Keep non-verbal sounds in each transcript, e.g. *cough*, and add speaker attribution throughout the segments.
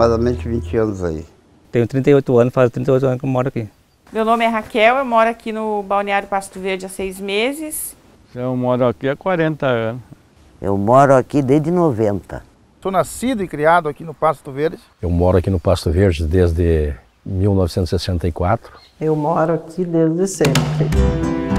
Speaker 1: aproximadamente 20 anos aí.
Speaker 2: Tenho 38 anos, faz 38 anos que eu moro aqui.
Speaker 3: Meu nome é Raquel, eu moro aqui no Balneário Pasto Verde há seis meses.
Speaker 4: Eu moro aqui há 40 anos.
Speaker 5: Eu moro aqui desde 90.
Speaker 6: Sou nascido e criado aqui no Pasto Verde.
Speaker 7: Eu moro aqui no Pasto Verde desde 1964.
Speaker 8: Eu moro aqui desde sempre.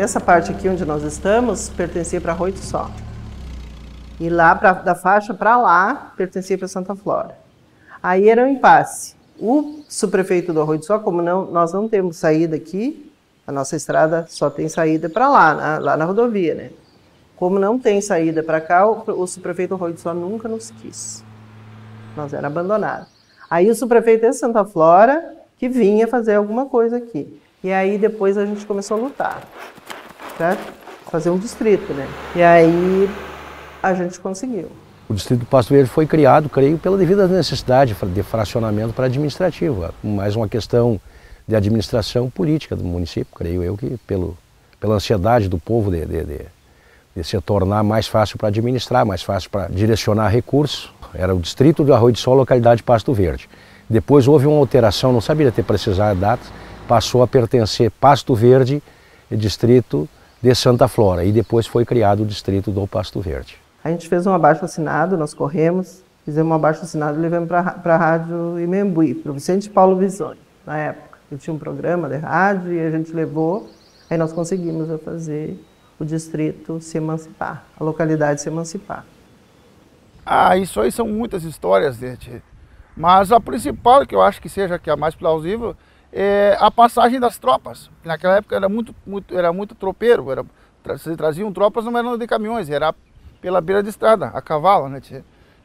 Speaker 8: Essa parte aqui onde nós estamos pertencia para do Sol. E lá pra, da faixa para lá pertencia para Santa Flora. Aí era um impasse. O subprefeito do Arroio do Sol, como não, nós não temos saída aqui, a nossa estrada só tem saída para lá, na, lá na rodovia, né? Como não tem saída para cá, o, o subprefeito do Arroio do Sol nunca nos quis. Nós era abandonado. Aí o subprefeito de Santa Flora que vinha fazer alguma coisa aqui. E aí depois a gente começou a lutar fazer um distrito, né? E aí a gente conseguiu.
Speaker 7: O distrito do Pasto Verde foi criado, creio, pela devida necessidade de fracionamento para administrativo, mais uma questão de administração política do município, creio eu que pelo, pela ansiedade do povo de, de, de, de se tornar mais fácil para administrar, mais fácil para direcionar recursos. Era o distrito do Arroio de Sol, localidade Pasto Verde. Depois houve uma alteração, não sabia ter precisar datas, passou a pertencer Pasto Verde distrito de Santa Flora e depois foi criado o distrito do Pasto Verde.
Speaker 8: A gente fez um abaixo assinado, nós corremos, fizemos um abaixo assinado e levamos para a rádio Imembuí, para o Vicente Paulo Visoni, na época. Ele tinha um programa de rádio e a gente levou, aí nós conseguimos fazer o distrito se emancipar, a localidade se emancipar.
Speaker 6: Ah, isso aí são muitas histórias, gente. Mas a principal, que eu acho que seja que é a mais plausível, é a passagem das tropas. Naquela época era muito, muito, era muito tropeiro, era, se traziam tropas não eram de caminhões, era pela beira de estrada, a cavalo, né?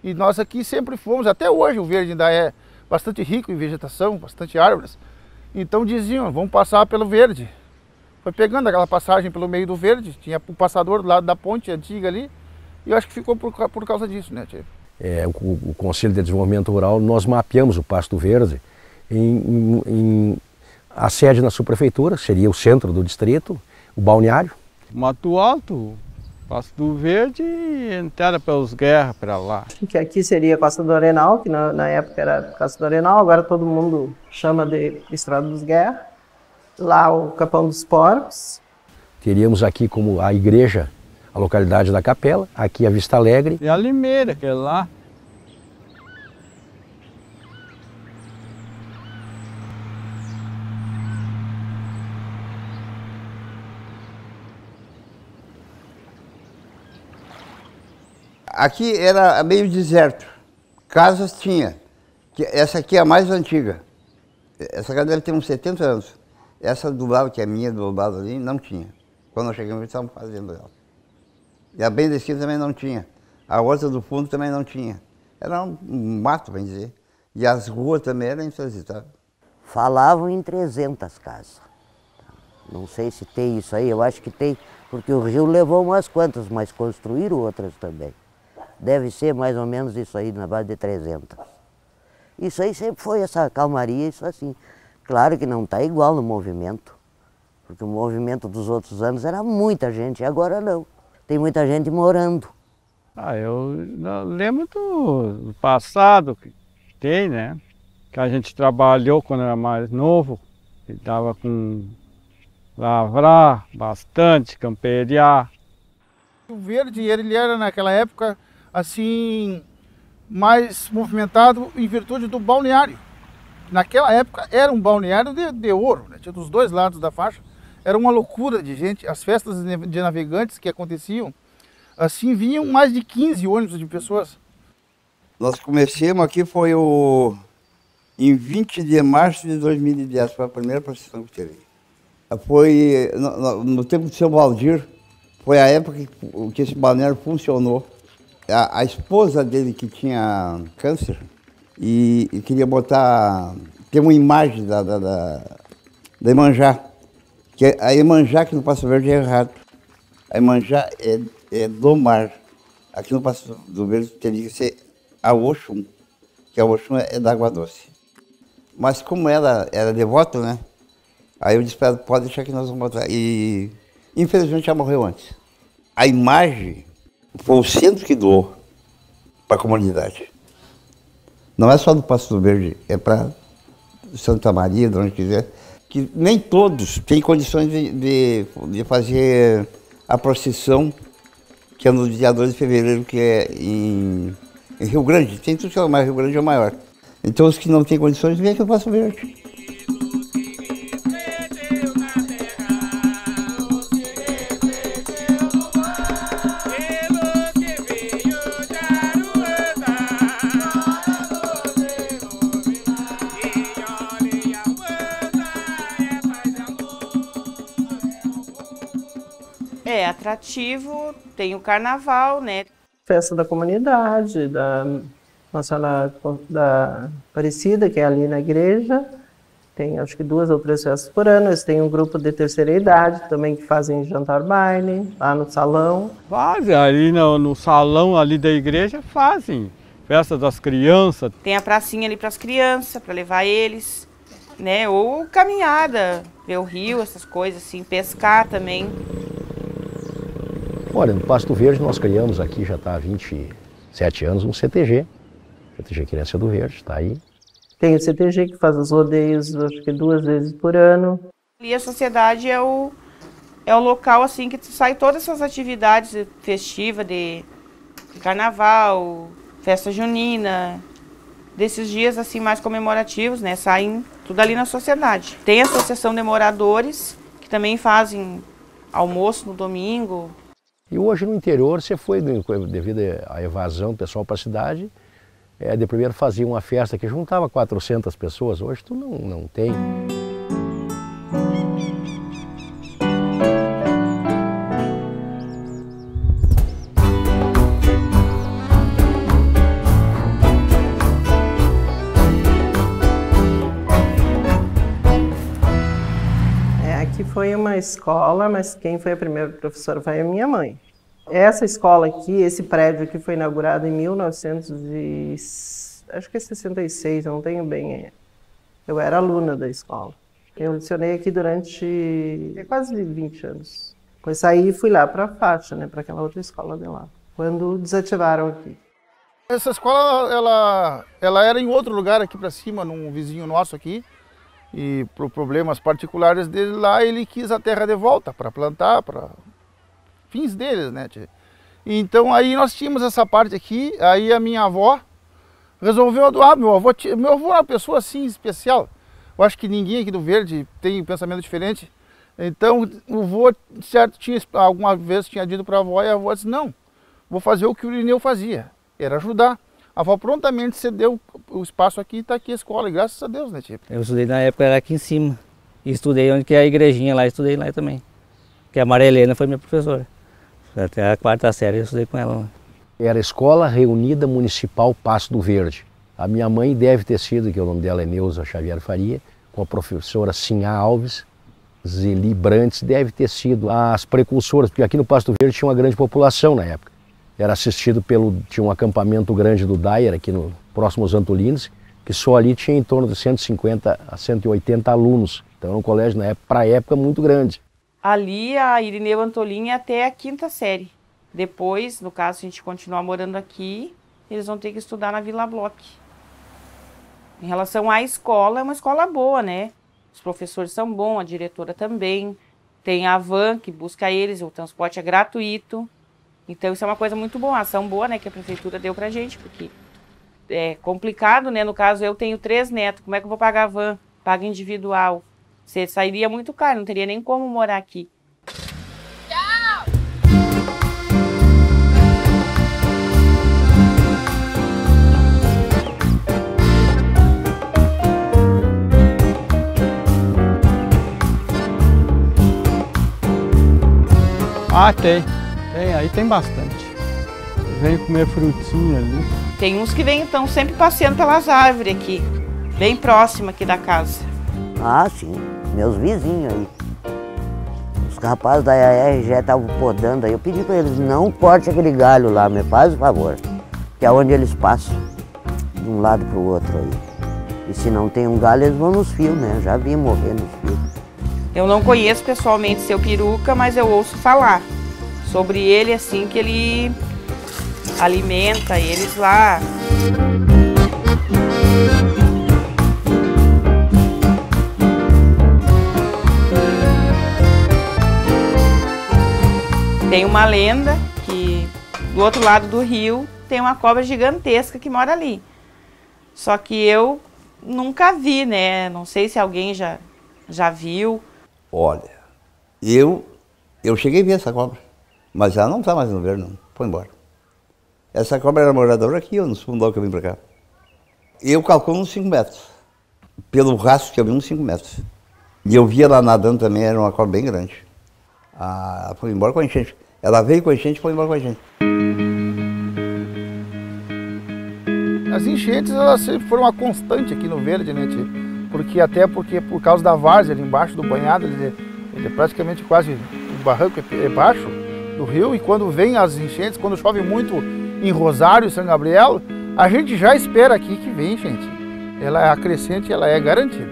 Speaker 6: E nós aqui sempre fomos, até hoje o verde ainda é bastante rico em vegetação, bastante árvores. Então diziam, vamos passar pelo verde. Foi pegando aquela passagem pelo meio do verde, tinha o passador do lado da ponte antiga ali, e eu acho que ficou por, por causa disso, né, tia?
Speaker 7: É, o, o Conselho de Desenvolvimento Rural, nós mapeamos o Pasto Verde, em, em, a sede na subprefeitura, seria o centro do distrito, o balneário.
Speaker 4: Mato Alto, Pasto Verde e entrada pelos guerras para lá.
Speaker 8: Que aqui seria Costa do Arenal, que na, na, época era Costa do Arenal, agora todo mundo chama de Estrada dos Guerras. Lá o Capão dos Porcos.
Speaker 7: Teríamos aqui como a igreja, a localidade da capela, aqui a Vista Alegre.
Speaker 4: E a Limeira, que é lá.
Speaker 1: Aqui era meio deserto. Casas tinha. Essa aqui é a mais antiga. Essa casa ter uns 70 anos. Essa do lado, que é minha, do lado ali, não tinha. Quando nós chegamos, estavam fazendo ela. E a bem da esquina também não tinha. A outra do fundo também não tinha. Era um mato, bem dizer. E as ruas também eram intransitáveis.
Speaker 5: Falavam em 300 casas. Não sei se tem isso aí, eu acho que tem, porque o rio levou umas quantas, mas construíram outras também. Deve ser mais ou menos isso aí, na base de 300. Isso aí sempre foi essa calmaria, isso assim. Claro que não está igual no movimento, porque o movimento dos outros anos era muita gente, e agora não. Tem muita gente morando.
Speaker 4: Ah, eu lembro do, passado que tem, né? Que a gente trabalhou quando era mais novo, e dava com lavrar bastante, camperiar.
Speaker 6: O verde, ele era naquela época assim mais movimentado em virtude do balneário. Naquela época era um balneário de, de ouro, né? tinha dos dois lados da faixa. Era uma loucura de gente. As festas de navegantes que aconteciam, assim vinham mais de 15 ônibus de pessoas.
Speaker 1: Nós começamos aqui foi o em 20 de março de 2010, foi a primeira procissão que teve. Foi no, no, no tempo de seu Valdir, foi a época que, que esse balneário funcionou a, a, esposa dele que tinha câncer e, e, queria botar. Tem uma imagem da, da, da, da Imanjá. Que a Imanjá aqui no Passo Verde é errado. A Imanjá é, é do mar. Aqui no Passo do Verde teria que ser a Oxum, que a Oxum é da água doce. Mas como ela era devota, né? Aí eu disse para ela, pode deixar que nós vamos botar. E infelizmente ela morreu antes. A imagem foi o centro que doou para a comunidade. Não é só do Passo Verde, é para Santa Maria, de onde quiser. Que nem todos têm condições de, de, de fazer a procissão, que é no dia 2 de fevereiro, que é em, em Rio Grande. Tem tudo que é mais, Rio Grande é o maior. Então os que não têm condições, vêm aqui no Passo Verde.
Speaker 3: É atrativo, tem o carnaval, né?
Speaker 8: Festa da comunidade, da Nossa Senhora da Aparecida, que é ali na igreja. Tem acho que duas ou três festas por ano. Eles têm um grupo de terceira idade também que fazem jantar baile lá no salão.
Speaker 4: Fazem ali no, no salão ali da igreja, fazem. Festa das crianças.
Speaker 3: Tem a pracinha ali para as crianças, para levar eles, né? Ou caminhada, ver o rio, essas coisas assim, pescar também.
Speaker 7: Olha, no Pasto Verde nós criamos aqui, já está há 27 anos, um CTG. CTG Criança do Verde, está aí.
Speaker 8: Tem o CTG que faz os rodeios, acho que duas vezes por ano.
Speaker 3: E a sociedade é o, é o local assim que sai todas essas atividades festivas de, de carnaval, festa junina, desses dias assim mais comemorativos, né? Saem tudo ali na sociedade. Tem a associação de moradores que também fazem almoço no domingo.
Speaker 7: E hoje no interior você foi, devido à evasão do pessoal para a cidade, é, de primeiro fazia uma festa que juntava 400 pessoas, hoje tu não, não tem.
Speaker 8: Foi uma escola, mas quem foi a primeira professora foi a minha mãe. Essa escola aqui, esse prédio aqui foi inaugurado em 1900 e, acho que é 66, não tenho bem. Eu era aluna da escola. Eu lecionei aqui durante é, quase 20 anos. Depois saí e fui lá para a faixa, né, para aquela outra escola de lá. Quando desativaram aqui.
Speaker 6: Essa escola, ela, ela era em outro lugar aqui para cima, num vizinho nosso aqui. E por problemas particulares dele lá, ele quis a terra de volta para plantar, para fins deles, né? Então aí nós tínhamos essa parte aqui, aí a minha avó resolveu doar. Meu avô, meu avô é uma pessoa assim especial. Eu acho que ninguém aqui do Verde tem um pensamento diferente. Então o avô, certo, tinha, alguma vez tinha dito para a avó e a avó disse, não, vou fazer o que o Irineu fazia, era ajudar. A avó prontamente cedeu o espaço aqui e está aqui a escola, graças a Deus, né, tia?
Speaker 2: Eu estudei na época, era aqui em cima. E estudei onde que é a igrejinha lá, estudei lá também. Que a Maria Helena foi minha professora. Até a quarta série eu estudei com ela lá.
Speaker 7: Era a Escola Reunida Municipal Passo do Verde. A minha mãe deve ter sido, que o nome dela é Neuza Xavier Faria, com a professora Sinhá Alves, Zeli Brantes, deve ter sido as precursoras, porque aqui no Pasto Verde tinha uma grande população na época. Era assistido pelo, tinha um acampamento grande do Dyer aqui no próximo aos Antolines, que só ali tinha em torno de 150 a 180 alunos. Então era um colégio, na época, para a época, muito grande.
Speaker 3: Ali a Irineu Antolini é até a quinta série. Depois, no caso, se a gente continuar morando aqui, eles vão ter que estudar na Vila Bloch. Em relação à escola, é uma escola boa, né? Os professores são bons, a diretora também. Tem a van que busca eles, o transporte é gratuito. Então isso é uma coisa muito boa, ação boa, né, que a prefeitura deu pra gente, porque é complicado, né? No caso, eu tenho três netos, como é que eu vou pagar van? Paga individual. Você sairia muito caro, não teria nem como morar aqui.
Speaker 4: Ah, tem. Tem, aí tem bastante. Vem comer frutinha ali.
Speaker 3: Tem uns que vêm, então, sempre passeando pelas árvores aqui, bem próximo aqui da casa.
Speaker 5: Ah, sim. Meus vizinhos aí. Os rapazes da AR já estavam podando aí. Eu pedi para eles, não corte aquele galho lá, me faz o favor. Que é onde eles passam. de um lado para o outro aí. E se não tem um galho, eles vão nos fios, né? Já vi morrer nos fios.
Speaker 3: Eu não conheço pessoalmente seu peruca, mas eu ouço falar sobre ele assim que ele alimenta eles lá. Tem uma lenda que do outro lado do rio tem uma cobra gigantesca que mora ali. Só que eu nunca vi, né? Não sei se alguém já, já viu.
Speaker 1: Olha, eu, eu cheguei a ver essa cobra, mas ela não está mais no ver, não. Foi embora. Essa cobra era moradora aqui, no fundão que eu vim para cá. Eu calculo uns 5 metros. Pelo rastro que eu vi, uns 5 metros. E eu via lá nadando também, era uma cobra bem grande. Ah, ela foi embora com a enchente. Ela veio com a enchente e foi embora com a gente.
Speaker 6: As enchentes elas foram uma constante aqui no Verde, né, tia? Porque até porque por causa da várzea ali embaixo do banhado, ele, ele é praticamente quase o barranco é, é baixo do rio e quando vem as enchentes, quando chove muito em Rosário e São Gabriel, a gente já espera aqui que vem enchente. Ela é acrescente, ela é garantida.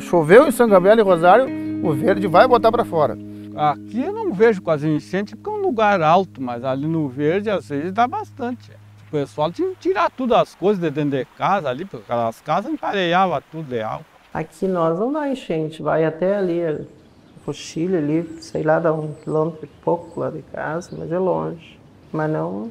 Speaker 6: Choveu em São Gabriel e Rosário, o verde vai botar para fora.
Speaker 4: Aqui eu não vejo quase enchente porque é um lugar alto, mas ali no verde às vezes dá bastante. O pessoal tinha que tirar tudo as coisas de dentro de casa ali, porque aquelas casas empareiavam tudo de água.
Speaker 8: Aqui nós não dá enchente, vai até ali, Rochilha ali, sei lá, dá um quilômetro e pouco lá de casa, mas é longe. Mas não,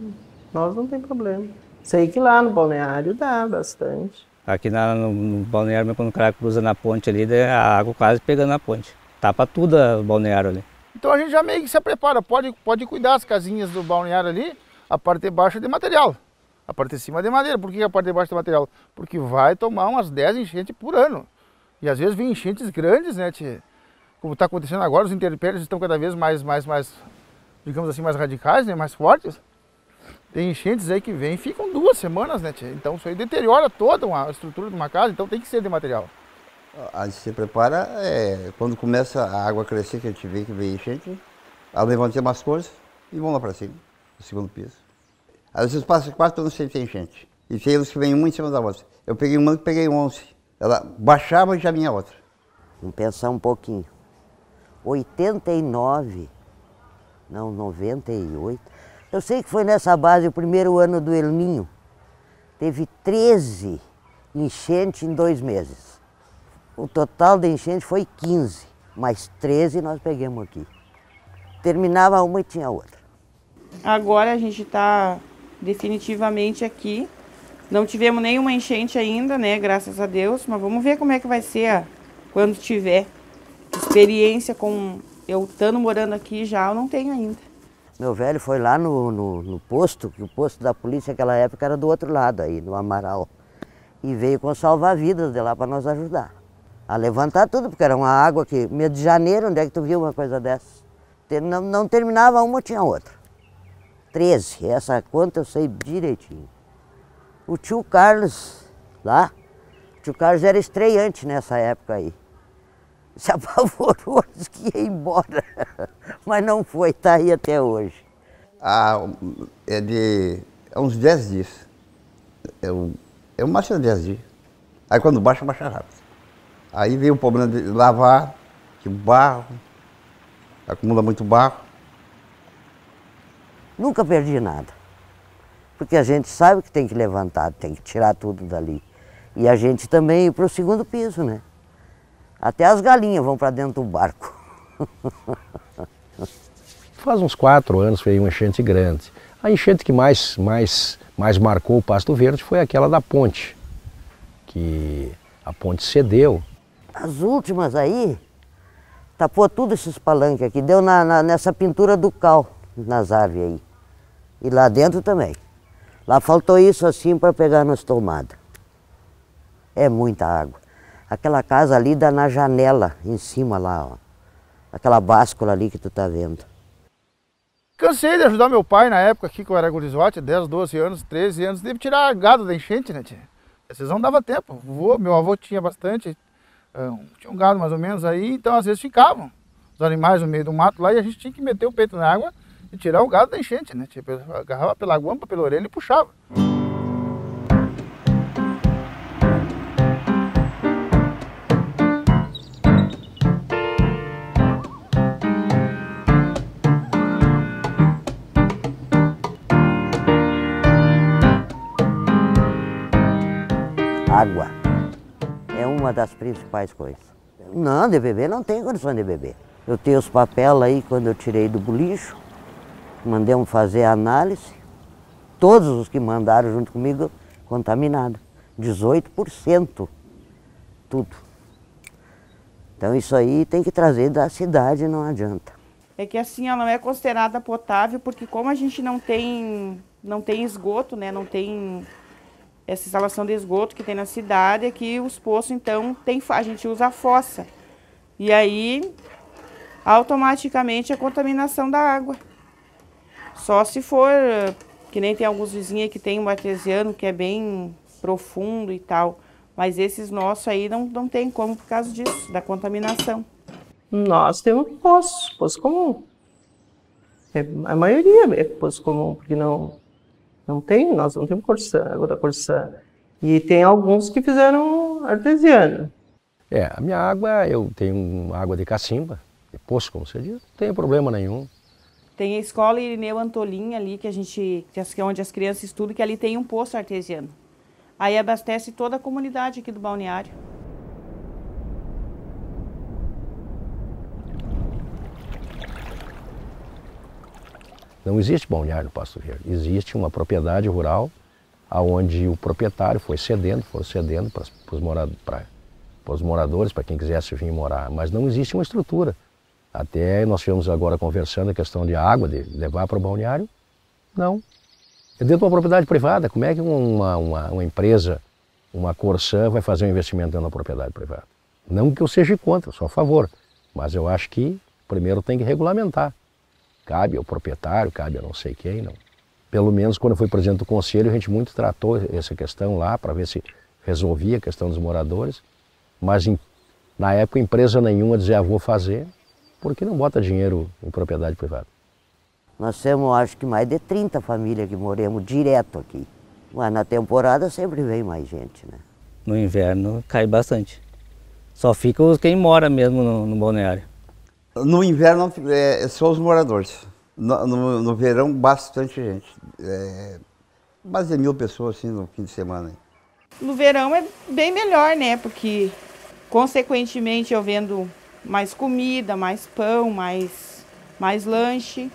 Speaker 8: nós não tem problema. Sei que lá no balneário dá bastante.
Speaker 2: Aqui na, no, no balneário, quando o cara cruza na ponte ali, a água quase pegando na ponte. Tapa tudo o balneário ali.
Speaker 6: Então a gente já meio que se prepara, pode, pode cuidar as casinhas do balneário ali, a parte de baixo é de material. A parte de cima é de madeira. Por que a parte de baixo é de material? Porque vai tomar umas 10 enchentes por ano. E às vezes vem enchentes grandes, né, tia? Como está acontecendo agora, os intempéries estão cada vez mais, mais, mais, digamos assim, mais radicais, né, mais fortes. Tem enchentes aí que vêm e ficam duas semanas, né, tia? Então isso aí deteriora toda a estrutura de uma casa, então tem que ser de material.
Speaker 1: A gente se prepara, é, quando começa a água a crescer, que a gente vê que vem enchente, a levanta umas coisas e vão lá para cima, no segundo piso. Às vezes passa quatro anos sem ter enchente. E tem eles que vêm uma em cima da outra. Eu peguei uma que peguei 11. Ela baixava e já vinha outra.
Speaker 5: Vamos pensar um pouquinho. 89, não, 98. Eu sei que foi nessa base o primeiro ano do El Ninho. Teve 13 enchentes em dois meses. O total de enchente foi 15, mas 13 nós pegamos aqui. Terminava uma e tinha outra.
Speaker 3: Agora a gente está definitivamente aqui. Não tivemos nenhuma enchente ainda, né? Graças a Deus. Mas vamos ver como é que vai ser quando tiver. Experiência com eu estando morando aqui já, eu não tenho ainda.
Speaker 5: Meu velho foi lá no, no, no posto, que o posto da polícia naquela época era do outro lado aí, no Amaral. E veio com salva-vidas de lá para nos ajudar. A levantar tudo, porque era uma água que, mês de janeiro, onde é que tu viu uma coisa dessa? Não, não terminava uma, tinha outra. 13. Essa conta eu sei direitinho. O tio Carlos, lá, o tio Carlos era estreante nessa época aí. *laughs* Se apavorou, *laughs* disse que ia embora. *laughs* Mas não foi, está aí até hoje.
Speaker 1: Ah, é de é uns 10 dias. É o, é o máximo de 10 dias. Aí quando baixa, baixa rápido. Aí veio o problema de lavar, que o barro, acumula muito barro.
Speaker 5: Nunca perdi nada. Porque a gente sabe que tem que levantar, tem que tirar tudo dali. E a gente também para o segundo piso, né? Até as galinhas vão para dentro do barco. *laughs*
Speaker 7: Faz uns quatro anos veio uma enchente grande. A enchente que mais, mais, mais marcou o Pasto Verde foi aquela da ponte, que a ponte cedeu.
Speaker 5: As últimas aí, tapou tudo esses palanques aqui, deu na, na, nessa pintura do cal, nas árvores aí. E lá dentro também. Lá faltou isso assim para pegar nas tomadas. É muita água. Aquela casa ali dá na janela, em cima lá, ó. Aquela báscula ali que tu tá vendo.
Speaker 6: Cansei de ajudar meu pai na época aqui, que eu era gurizote, 10, 12 anos, 13 anos, de tirar gado da enchente, né, tia? Vocês não dava tempo. Vô, meu avô tinha bastante, tinha um gado mais ou menos aí, então às vezes ficavam os animais no meio do mato lá e a gente tinha que meter o peito na água e tirar o gado da enchente, né? Tipo, agarrava pela guampa, pela orelha e puxava.
Speaker 5: Das principais coisas. Não, de beber não tem condições de beber. Eu tenho os papéis aí quando eu tirei do bolicho, mandei fazer a análise. Todos os que mandaram junto comigo contaminados. 18%. Tudo. Então isso aí tem que trazer da cidade, não adianta.
Speaker 3: É que assim ela não é considerada potável porque como a gente não tem não tem esgoto, né, não tem essa instalação de esgoto que tem na cidade, é os poços então tem a gente usa a fossa. E aí automaticamente a contaminação da água. Só se for que nem tem alguns vizinhos que tem um artesiano que é bem profundo e tal. Mas esses nossos aí não, não tem como por causa disso, da contaminação.
Speaker 8: Nós temos poço, poço comum. É, a maioria é poço comum, porque não, não tem, nós não temos corsã, água da corsã. E tem alguns que fizeram artesiano.
Speaker 7: É, a minha água, eu tenho água de cacimba, de poço, como você diz, não tem problema nenhum.
Speaker 3: Tem a escola Irineu Antolim ali, que a gente, que é onde as crianças estudam, que ali tem um poço artesiano. Aí abastece toda a comunidade aqui do balneário.
Speaker 7: Não existe balneário no Pasto Verde. Existe uma propriedade rural aonde o proprietário foi cedendo, foi cedendo para os os moradores, para quem quisesse vir morar, mas não existe uma estrutura. Até nós estivemos agora conversando a questão de água, de levar para o balneário. Não. É dentro de uma propriedade privada. Como é que uma, uma, uma empresa, uma Corsã, vai fazer um investimento dentro da propriedade privada? Não que eu seja contra, sou a favor. Mas eu acho que primeiro tem que regulamentar. Cabe ao proprietário, cabe a não sei quem, não. Pelo menos quando eu fui presidente do conselho, a gente muito tratou essa questão lá para ver se resolvia a questão dos moradores. Mas em, na época empresa nenhuma dizia, ah, vou fazer, porque não bota dinheiro em propriedade privada.
Speaker 5: Nós temos, acho que mais de 30 famílias que moramos direto aqui. Mas na temporada sempre vem mais gente, né?
Speaker 2: No inverno cai bastante. Só fica quem mora mesmo no, no balneário.
Speaker 1: No inverno é, só os moradores. No, no, no verão, bastante gente. É, mais de mil pessoas assim no fim de semana.
Speaker 3: No verão é bem melhor, né? Porque, consequentemente, eu vendo mais comida, mais pão, mais, mais lanche.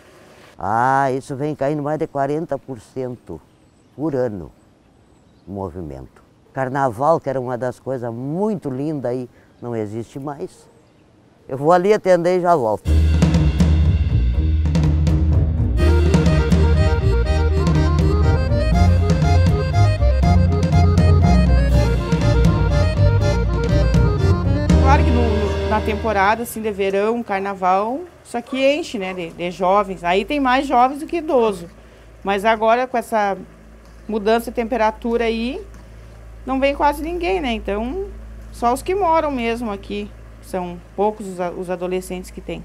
Speaker 5: Ah, isso vem caindo mais de 40% por ano o movimento. Carnaval, que era uma das coisas muito lindas aí, não existe mais. Eu vou ali atender e já volto.
Speaker 3: na temporada assim de verão, carnaval, isso aqui enche, né, de, de, jovens. Aí tem mais jovens do que idoso. Mas agora com essa mudança de temperatura aí, não vem quase ninguém, né? Então, só os que moram mesmo aqui. São poucos os, os adolescentes que tem.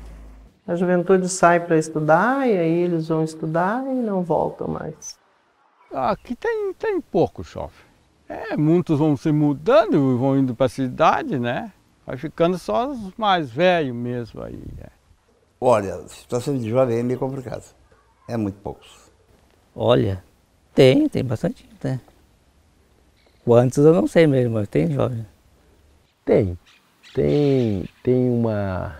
Speaker 8: A juventude sai para estudar e aí eles vão estudar e não voltam mais.
Speaker 4: Aqui tem, tem pouco chove. É, muitos vão se mudando, vão indo para a cidade, né? Vai ficando só os mais velhos mesmo aí. É.
Speaker 1: Olha, a situação de jovem é meio complicada. É muito poucos.
Speaker 2: Olha, tem, tem bastante. Tem. Quantos eu não sei mesmo, mas tem jovem.
Speaker 7: Tem. Tem, tem uma,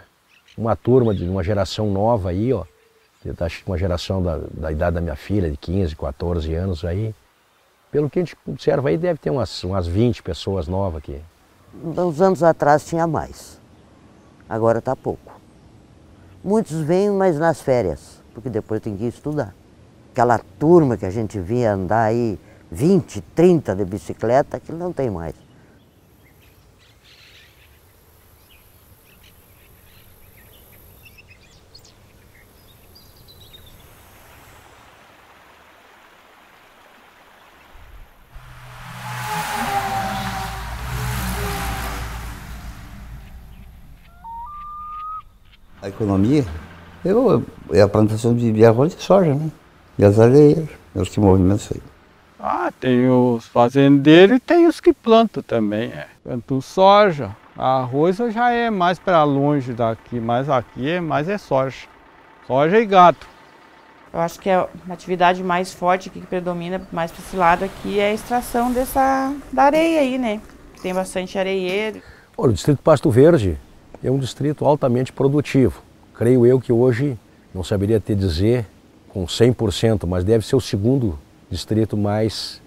Speaker 7: uma turma de uma geração nova aí, ó. Acho que uma geração da, da idade da minha filha, de 15, 14 anos aí. Pelo que a gente observa aí, deve ter umas, umas 20 pessoas novas aqui.
Speaker 5: Uns anos atrás tinha mais, agora está pouco. Muitos vêm, mas nas férias, porque depois tem que estudar. Aquela turma que a gente via andar aí 20, 30 de bicicleta, que não tem mais.
Speaker 1: Economia, eu, é a plantação de, de arroz e soja, né? E as areias, é os que movimentam isso aí.
Speaker 4: Ah, tem os fazendeiros e tem os que plantam também. É. Plantam soja, arroz já é mais para longe daqui, mas aqui é mais é soja. Soja e gato.
Speaker 3: Eu acho que é uma atividade mais forte que predomina mais para esse lado aqui é a extração dessa da areia aí, né? Tem bastante areieiro.
Speaker 7: Olha, o Distrito Pasto Verde é um distrito altamente produtivo. Creio eu que hoje, não saberia te dizer com 100%, mas deve ser o segundo distrito mais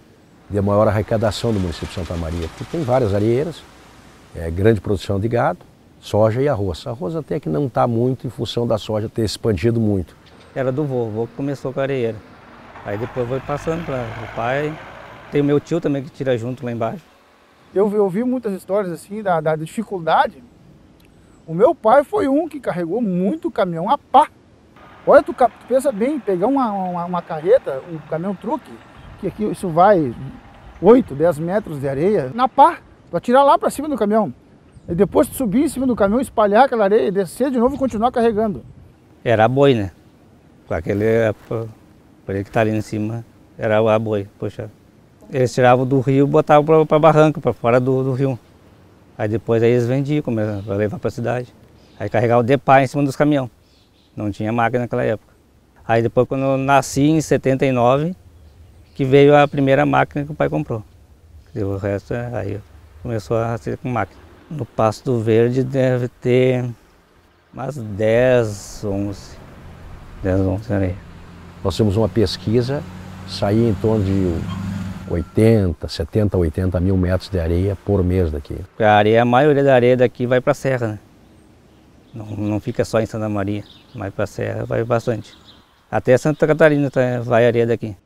Speaker 7: de maior arrecadação do município de Santa Maria, porque tem várias areieiras, é, grande produção de gado, soja e arroz. Arroz até que não está muito em função da soja ter expandido muito.
Speaker 2: Era do vô, o vô que começou com a areieira. Aí depois foi passando para o pai. Tem o meu tio também que tira junto lá embaixo.
Speaker 6: Eu vi, eu vi muitas histórias assim da, da dificuldade. O meu pai foi um que carregou muito caminhão a pá. Olha, tu, tu pensa bem, pegar uma, uma, uma carreta, um caminhão truque, que aqui isso vai 8, 10 metros de areia, na pá, para tirar lá para cima do caminhão. E depois de subir em cima do caminhão, espalhar aquela areia, descer de novo e continuar carregando.
Speaker 2: Era boi, né? Aquele ele que está ali em cima, era a boi, poxa. Eles tiravam do rio e botavam para barranco, para fora do, do, rio. Aí depois aí eles vendiam para levar para a cidade. Aí carregavam de pá em cima dos caminhões. Não tinha máquina naquela época. Aí depois quando eu nasci em 79, que veio a primeira máquina que o pai comprou. E o resto aí começou a ser com máquina. No Pasto Verde deve ter umas 10, 11. 10, 11 areia.
Speaker 7: Nós temos uma pesquisa, saía em torno de 80, 70, 80 mil metros de areia por mês daqui.
Speaker 2: A areia, a maioria da areia daqui vai para a serra, né? Não, não fica só em Santa Maria, mas para a serra vai bastante. Até Santa Catarina tá, vai areia daqui.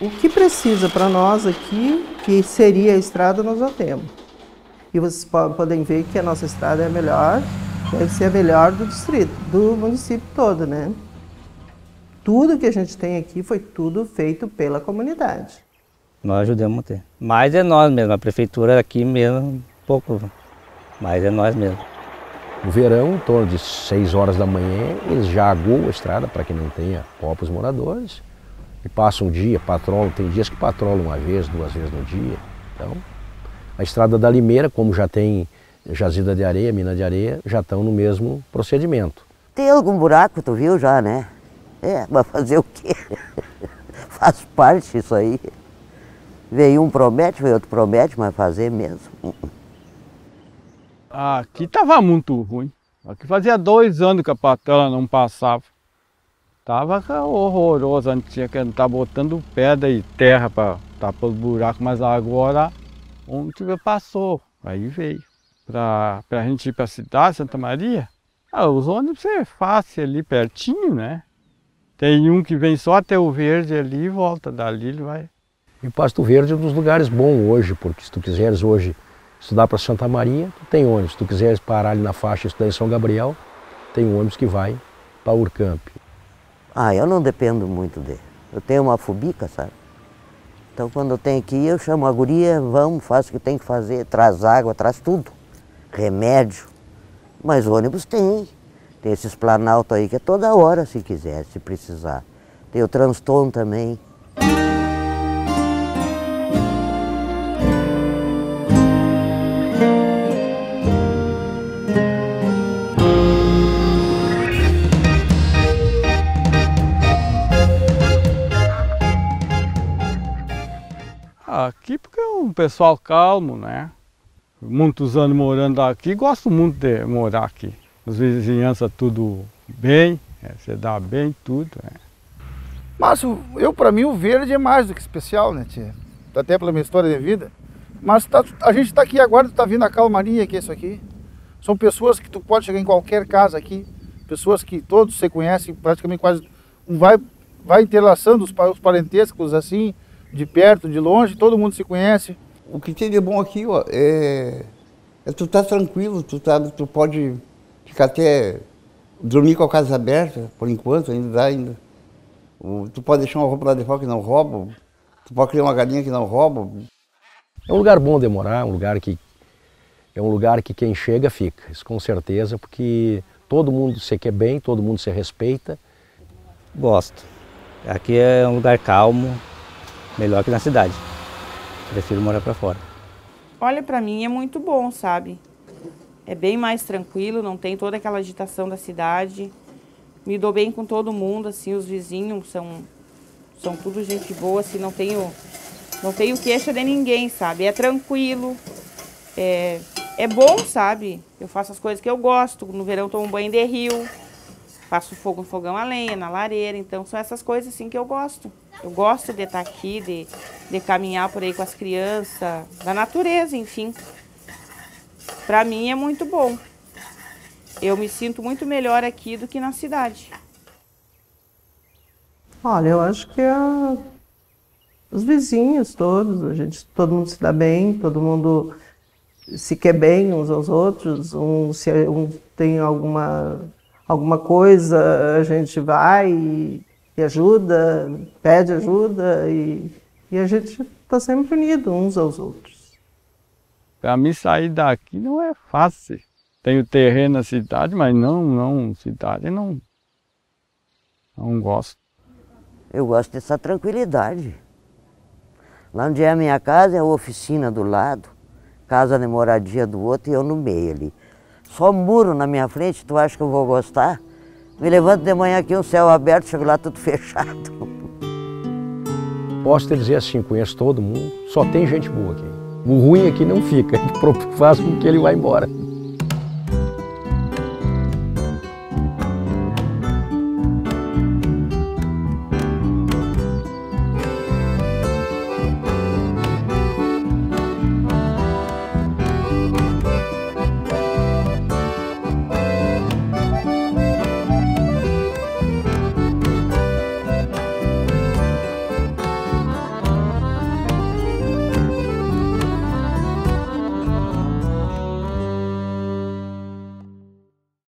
Speaker 8: O que precisa para nós aqui, que seria a estrada, nós já temos. E vocês podem ver que a nossa estrada é a melhor, deve ser a melhor do distrito, do município todo, né? Tudo que a gente tem aqui foi tudo feito pela comunidade.
Speaker 2: Nós ajudamos a ter. Mas é nós mesmo, a prefeitura aqui mesmo, pouco, mas é nós mesmo.
Speaker 7: No verão, em torno de 6 horas da manhã, eles já aguam a estrada para que não tenha pó para os moradores e passa um dia, patrolam, tem dias que patrolam uma vez, duas vezes no dia. Então, a estrada da Limeira, como já tem jazida de areia, mina de areia, já estão no mesmo procedimento.
Speaker 5: Tem algum buraco, tu viu já, né? É, vai fazer o quê? *laughs* Faz parte isso aí. Veio um promete, veio outro promete, mas fazer mesmo.
Speaker 4: Aqui estava muito ruim. Aqui fazia dois anos que a patela não passava. Tava horroroso, a gente tinha que estar botando pedra e terra para tapar os buracos, mas agora onde tiver passou, aí veio. Para a gente ir para a cidade, Santa Maria, ah, os ônibus é fácil ali pertinho, né? Tem um que vem só até o Verde ali e volta, dali ele vai.
Speaker 7: E Pasto Verde é um dos lugares bons hoje, porque se tu quiseres hoje estudar para Santa Maria, tu tem ônibus. Se tu quiseres parar ali na faixa e estudar em São Gabriel, tem um ônibus que vai para Urcamp.
Speaker 5: Ah, eu não dependo muito dele. Eu tenho uma fubica, sabe? Então quando eu tenho que ir, eu chamo a guria, vamos, faço o que tem que fazer, traz água, traz tudo. Remédio. Mas ônibus tem. Tem esses planalto aí que é toda hora, se quiser, se precisar. Tem o transtorno também.
Speaker 4: Aqui porque é um pessoal calmo, né? Muitos anos morando aqui, gosto muito de morar aqui. As vizinhanças tudo bem, é, você dá bem tudo. É.
Speaker 6: Mas eu, para mim, o verde é mais do que especial, né, tia? Até pela minha história de vida. Mas tá, a gente está aqui agora, está vindo a calmaria que é isso aqui. São pessoas que tu pode chegar em qualquer casa aqui. Pessoas que todos você conhece, praticamente quase vai, vai interlaçando os, os parentescos assim, de perto, de longe, todo mundo se conhece.
Speaker 1: O que tem de bom aqui, ó, é, é tu tá tranquilo, tu, tá, tu pode ficar até dormir com a casa aberta, por enquanto, ainda dá ainda. O, tu pode deixar uma roupa lá de fora que não rouba, tu pode criar uma galinha que não rouba.
Speaker 7: É um lugar bom de morar, um lugar que é um lugar que quem chega fica, isso com certeza, porque todo mundo se quer bem, todo mundo se respeita.
Speaker 2: Gosto. Aqui é um lugar calmo, melhor que na cidade. Prefiro morar para fora.
Speaker 3: Olha, para mim é muito bom, sabe? É bem mais tranquilo, não tem toda aquela agitação da cidade. me dou bem com todo mundo, assim, os vizinhos são, são tudo gente boa, assim, não tenho, não tenho queixa de ninguém, sabe? É tranquilo, é, é bom, sabe? Eu faço as coisas que eu gosto. No verão tomo banho de rio, faço fogo no fogão a lenha, na lareira. Então são essas coisas assim que eu gosto. Eu gosto de estar aqui, de, de caminhar por aí com as crianças, da natureza, enfim. Para mim é muito bom. Eu me sinto muito melhor aqui do que na cidade.
Speaker 8: Olha, eu acho que a... os vizinhos todos, a gente, todo mundo se dá bem, todo mundo se quer bem uns aos outros, um, se um tem alguma, alguma coisa, a gente vai e, e ajuda, pede ajuda e, e a gente está sempre unido uns aos outros.
Speaker 4: Para mim sair daqui não é fácil. Tenho terreno na cidade, mas não, não, cidade não, não gosto.
Speaker 5: Eu gosto dessa tranquilidade. Lá onde é a minha casa é a oficina do lado casa de moradia do outro e eu no meio ali. Só muro na minha frente, tu acha que eu vou gostar? Me levanto de manhã aqui, um céu aberto, chego lá tudo *laughs* fechado.
Speaker 7: Posso te dizer assim, conheço todo mundo, só tem gente boa aqui. O ruim aqui não fica, *laughs* faz com que ele vá embora.